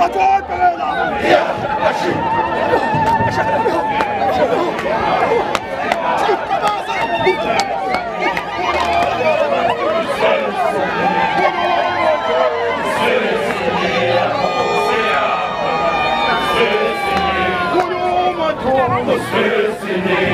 Ator Pereira! Você se